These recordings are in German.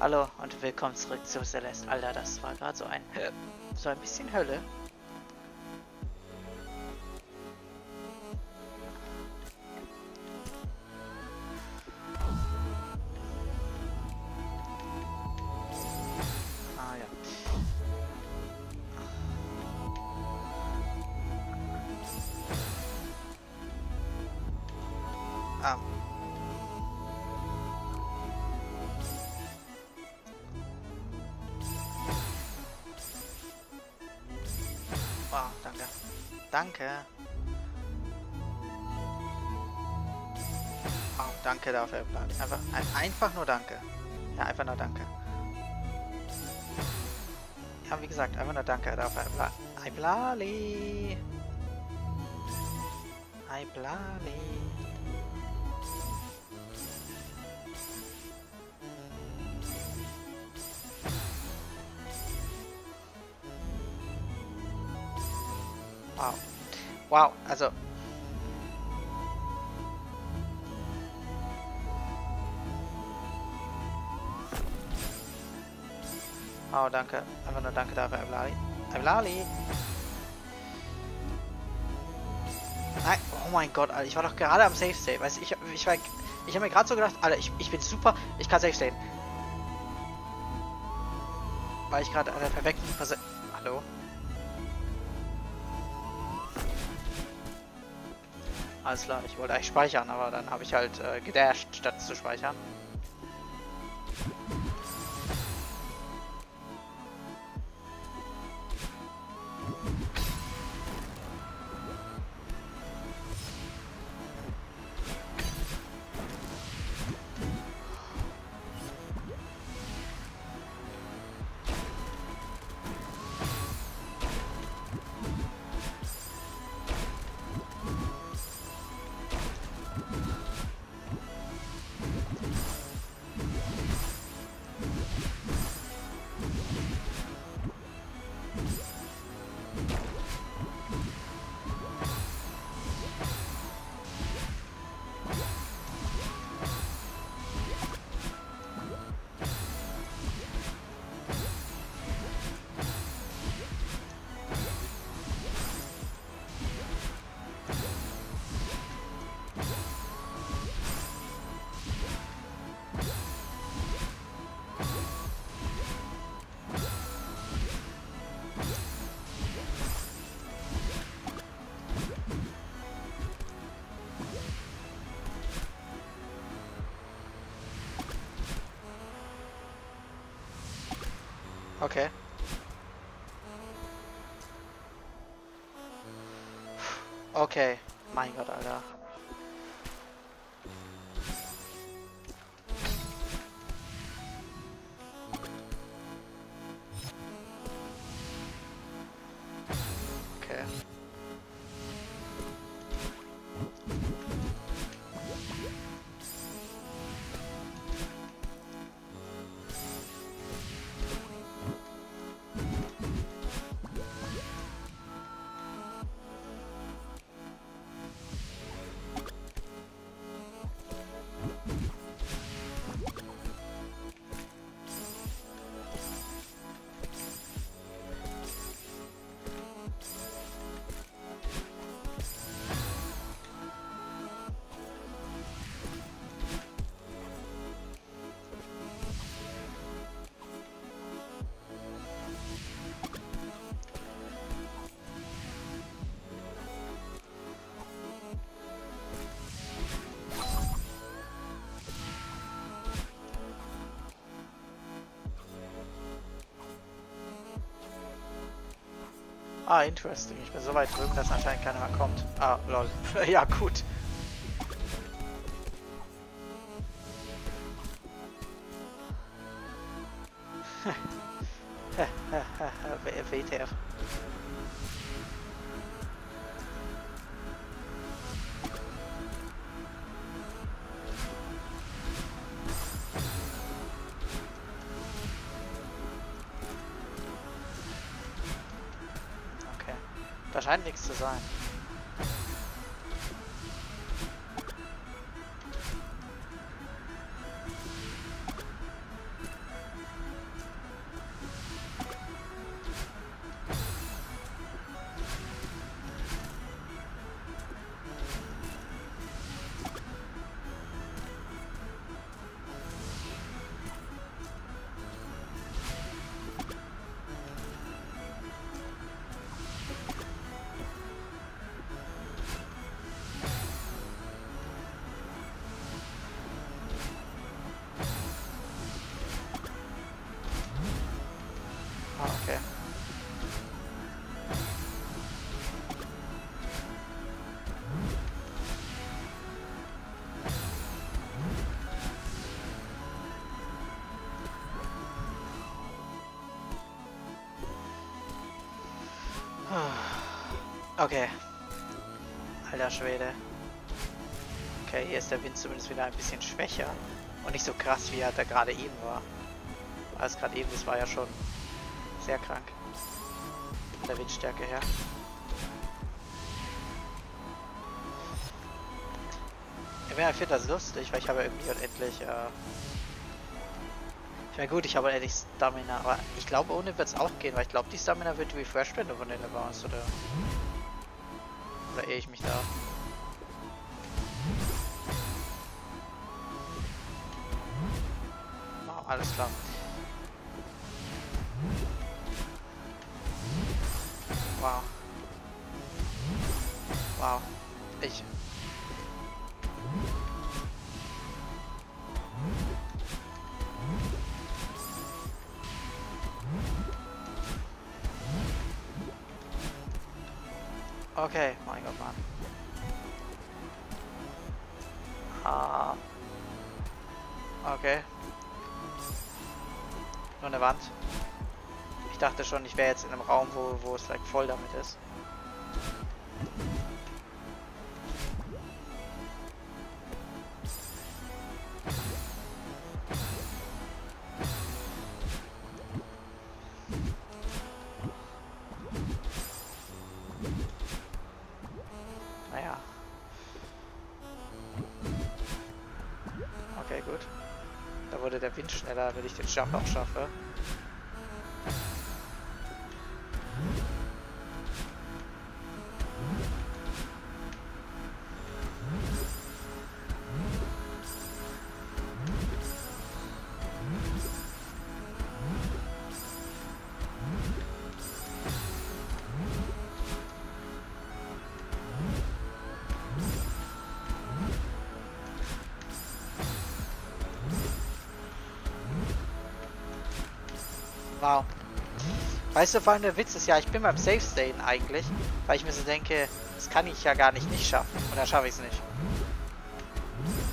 Hallo und willkommen zurück zu Celeste. Alter, das war gerade so ein so ein bisschen Hölle. Wow, danke. Danke. Wow, danke dafür. Einfach, ein, einfach nur danke. Ja, einfach nur danke. Ja, wie gesagt, einfach nur danke dafür, Bla Hi, Wow. Wow, also. Wow, danke. Einfach nur danke dafür, Evlali. Evlali! Nein, oh mein Gott, Alter, ich war doch gerade am Safe State. Weißt du, ich, ich war. Ich habe mir gerade so gedacht, Alter, ich, ich bin super, ich kann Safe State. Weil ich gerade an der perfekten Verse Hallo? Alles klar, ich wollte eigentlich speichern, aber dann habe ich halt äh, gedasht, statt zu speichern. Okay. Okay. Mein Gott, Alter. Ah, interesting. Ich bin so weit drüben, dass anscheinend keiner mehr kommt. Ah, lol. ja, gut. Da scheint Okay. Alter Schwede. Okay, hier ist der Wind zumindest wieder ein bisschen schwächer. Und nicht so krass, wie er da gerade eben war. Alles gerade eben, das war ja schon sehr krank. Von der Windstärke her. Ich finde das lustig, weil ich habe irgendwie unendlich, äh ich meine gut, ich habe unendlich Stamina, aber ich glaube ohne wird es auch gehen, weil ich glaube die Stamina wird refreshed, wenn du von denen warst, oder? Oder ehe ich mich da? Oh, alles klar. Wow. Wow. Ich. Okay, mein Gott, Mann. Ah. Okay. Nur eine Wand. Ich dachte schon, ich wäre jetzt in einem Raum, wo, wo es like voll damit ist. Der Wind schneller, wenn ich den Jump auch schaffe. Wow. Weißt du, vor allem der Witz ist ja, ich bin beim Safe State eigentlich, weil ich mir so denke, das kann ich ja gar nicht nicht schaffen. Und dann schaffe ich es nicht.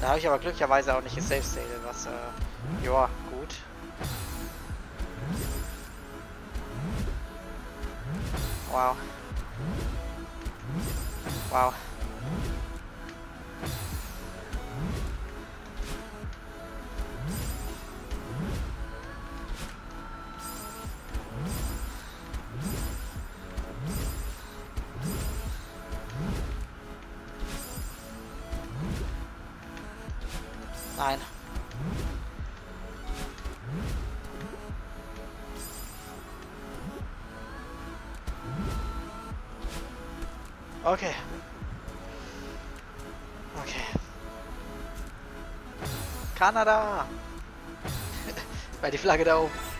Da habe ich aber glücklicherweise auch nicht Safe State, was, äh, ja, gut. Wow. Wow. Nein. Okay. Okay. Kanada! Bei die Flagge da oben.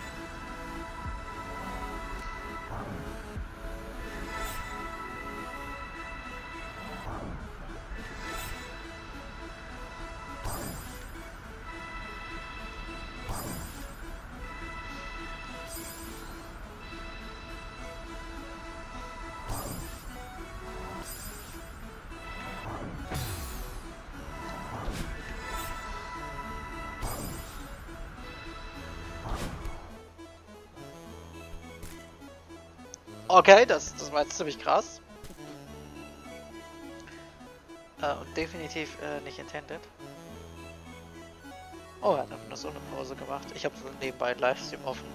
Okay, das, das war jetzt ziemlich krass. Äh, und definitiv äh, nicht intended. Oh, er hat so eine Pause gemacht. Ich habe nebenbei einen Livestream offen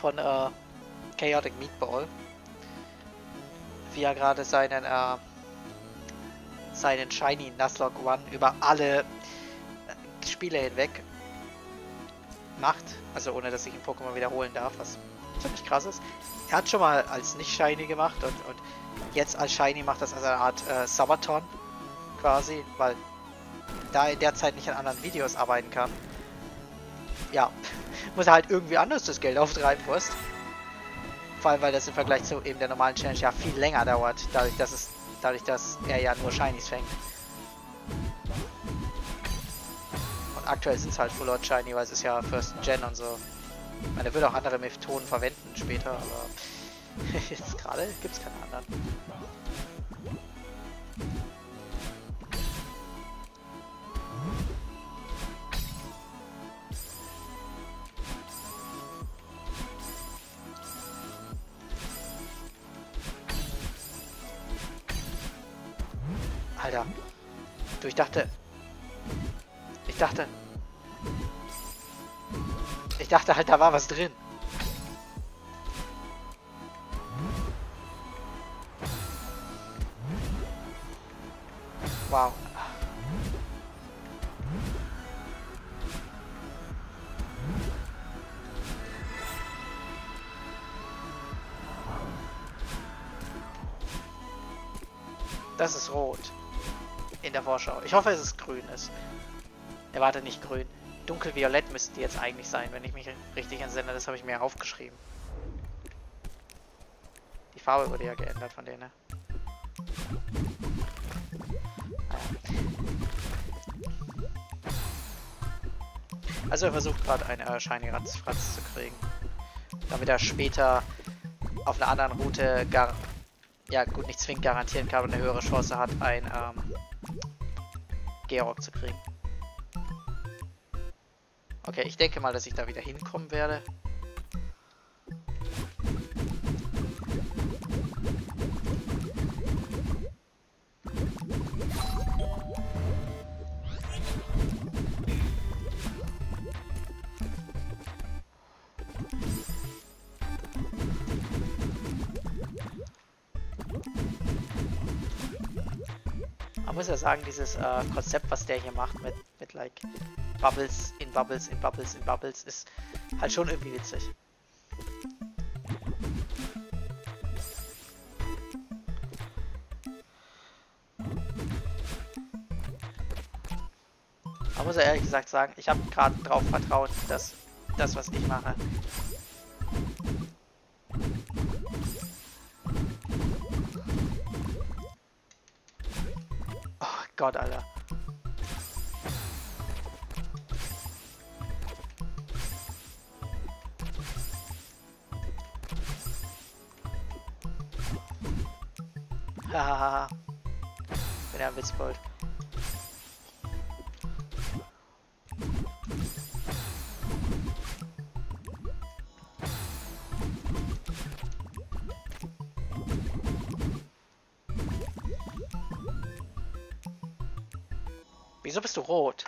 von äh, Chaotic Meatball. Wie er gerade seinen äh, seinen Shiny Nuzlocke One über alle äh, Spiele hinweg macht. Also ohne dass ich ein Pokémon wiederholen darf, was ziemlich krass ist. Er hat schon mal als nicht Shiny gemacht und, und jetzt als Shiny macht das als eine Art äh, Sabaton quasi, weil da in der Zeit nicht an anderen Videos arbeiten kann. Ja, muss er halt irgendwie anders das Geld auftreiben musst. Vor allem, weil das im Vergleich zu eben der normalen Challenge ja viel länger dauert, dadurch, dass es dadurch, dass er ja nur Shinies fängt. Und aktuell sind es halt Full Out Shiny, weil es ist ja First Gen und so. Meine, er würde auch andere Methoden verwenden später, aber jetzt gerade gibt es keine anderen. Alter. Du, ich dachte... Ich dachte... Dachte halt, da war was drin. Wow. Das ist rot. In der Vorschau. Ich hoffe, es ist grün ist. Erwarte nicht grün. Dunkelviolett müssten die jetzt eigentlich sein, wenn ich mich richtig entsinne. Das habe ich mir aufgeschrieben. Die Farbe wurde ja geändert von denen. Also er versucht gerade eine äh, Shiny Ratzfratz zu kriegen. Damit er später auf einer anderen Route gar ja gut nicht zwingend garantieren kann, aber eine höhere Chance hat, ein ähm, Georg zu kriegen. Okay, ich denke mal, dass ich da wieder hinkommen werde. Man muss ja sagen, dieses äh, Konzept, was der hier macht mit, mit like Bubbles in Bubbles in Bubbles in Bubbles, ist halt schon irgendwie witzig. Man muss ja ehrlich gesagt sagen, ich habe gerade drauf vertraut, dass das, was ich mache, Gott, Alter. Hahaha. Bin ja ein Witzbold. Wieso bist du rot?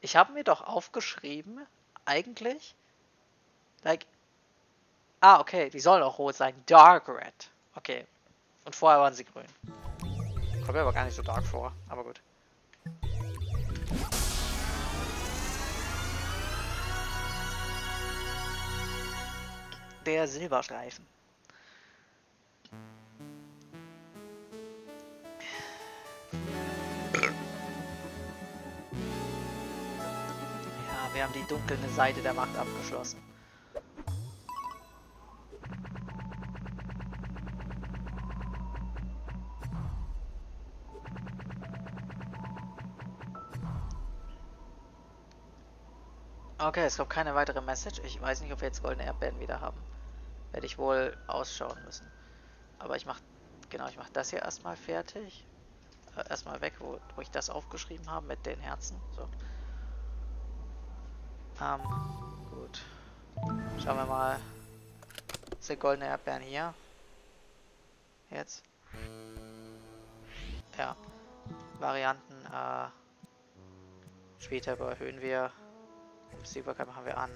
Ich habe mir doch aufgeschrieben, eigentlich, like, ah, okay, die sollen auch rot sein, dark red. Okay, und vorher waren sie grün. Kommt mir aber gar nicht so dark vor, aber gut. Der Silberstreifen. Wir haben die dunkle Seite der Macht abgeschlossen. Okay, es kommt keine weitere Message. Ich weiß nicht, ob wir jetzt goldene Erdbeeren wieder haben. Werde ich wohl ausschauen müssen. Aber ich mache, genau, ich mache das hier erstmal fertig. Äh, erstmal weg, wo, wo ich das aufgeschrieben habe mit den Herzen. So. Ähm, gut. Schauen wir mal. Sind goldene Erdbeeren hier? Jetzt. Ja. Varianten, äh, später überhöhen wir. Siegbarkeit machen wir an.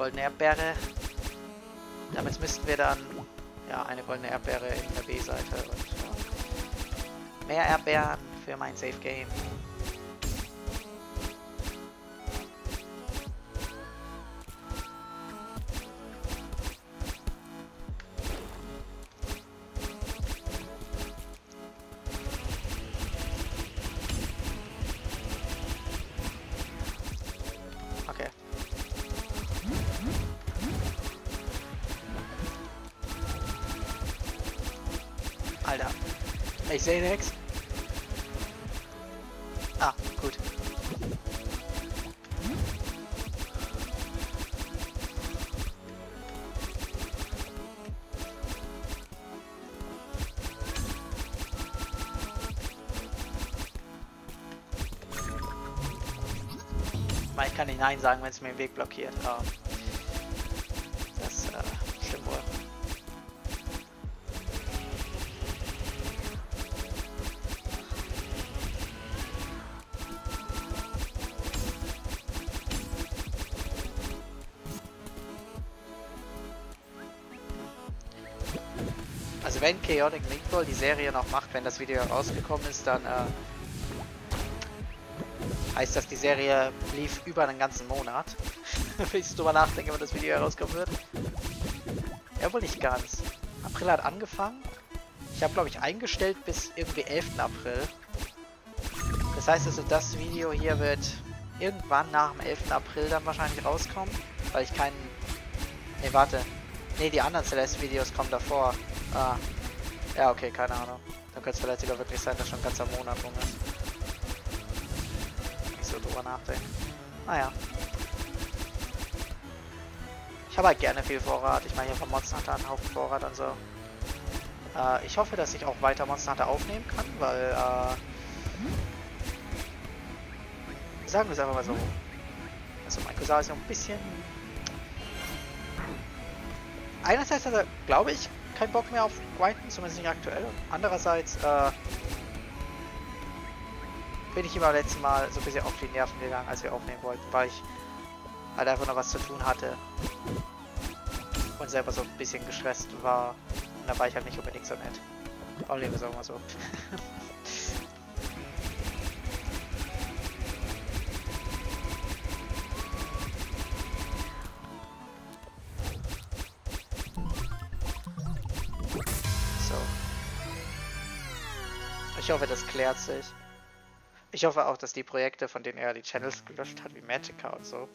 goldene Erdbeere. Damit müssten wir dann ja eine goldene Erdbeere in der B-Seite ja, mehr Erdbeeren für mein Safe Game. Ich sehe nichts. Ah, gut. Ich kann nicht Nein sagen, wenn es mir den Weg blockiert. Oh. Chaotic Meatball die Serie noch macht, wenn das Video rausgekommen ist, dann äh, heißt das, die Serie lief über einen ganzen Monat. Wenn ich drüber nachdenke, wenn das Video herauskommen wird. Ja, wohl nicht ganz. April hat angefangen. Ich habe, glaube ich, eingestellt bis irgendwie 11. April. Das heißt also, das Video hier wird irgendwann nach dem 11. April dann wahrscheinlich rauskommen. Weil ich keinen... Ne, warte. Ne, die anderen Celeste-Videos kommen davor. Ah. Ja, okay, keine Ahnung. Dann könnte es vielleicht sogar wirklich sein, dass schon ein ganzer Monat rum ist. Nicht so drüber nachdenken. Naja. Ich habe halt gerne viel Vorrat. Ich meine, hier vom Monster Hunter einen Haufen Vorrat und so. Äh, ich hoffe, dass ich auch weiter Monster Hunter aufnehmen kann, weil, äh, sagen wir es einfach mal so. Also mein Cousin ist noch ein bisschen... Einerseits hat er, glaube ich, keinen Bock mehr auf Grinden, zumindest nicht aktuell. Andererseits, äh, bin ich beim letzten Mal so ein bisschen auf die Nerven gegangen, als wir aufnehmen wollten, weil ich halt einfach noch was zu tun hatte und selber so ein bisschen gestresst war. Und da war ich halt nicht unbedingt so nett. Auch mal so. so. Ich hoffe, das klärt sich. Ich hoffe auch, dass die Projekte, von denen er die Channels gelöscht hat, wie Magica und so,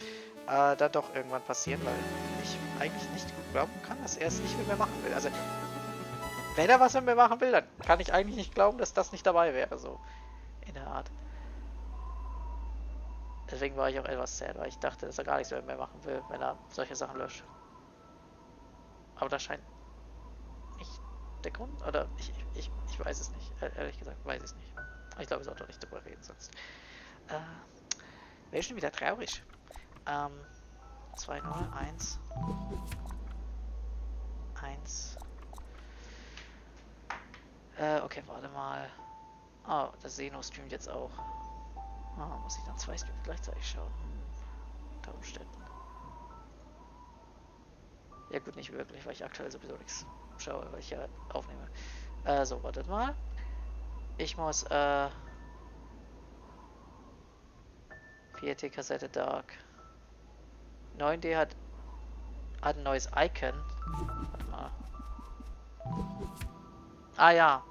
äh, dann doch irgendwann passieren, weil ich eigentlich nicht gut glauben kann, dass er es nicht mit mir machen will. Also, wenn er was mit mir machen will, dann kann ich eigentlich nicht glauben, dass das nicht dabei wäre, so in der Art. Deswegen war ich auch etwas sad, weil ich dachte, dass er gar nichts mir machen will, wenn er solche Sachen löscht. Aber das scheint der Grund, oder ich, ich, ich weiß es nicht. Ehrlich gesagt, weiß ich es nicht. Ich glaube, wir sollten nicht drüber reden, sonst äh, wäre schon wieder traurig. Ähm, 2, 0, 1. 1. Äh, okay, warte mal. Ah, das Seno streamt jetzt auch. Ah, muss ich dann zwei Streams gleichzeitig schauen? Hm, unter Umständen. Ja gut, nicht wirklich, weil ich aktuell sowieso nichts schaue, weil ich ja aufnehme. Äh, so, wartet mal. Ich muss, äh... 4T Kassette Dark. 9D hat, hat ein neues Icon. Warte mal. Ah ja.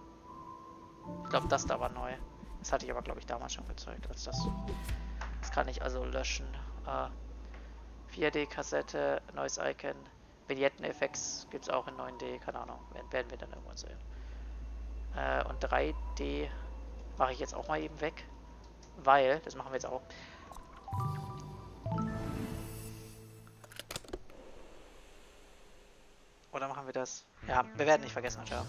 Ich glaube, das da war neu. Das hatte ich aber, glaube ich, damals schon gezeigt, als das. Das kann ich also löschen. Äh, 4D-Kassette, neues Icon. Vignetten-Effekts gibt es auch in 9D, keine Ahnung. Werden wir dann irgendwann sehen. Äh, und 3D mache ich jetzt auch mal eben weg. Weil, das machen wir jetzt auch. Oder machen wir das? Ja, wir werden nicht vergessen, Ciao.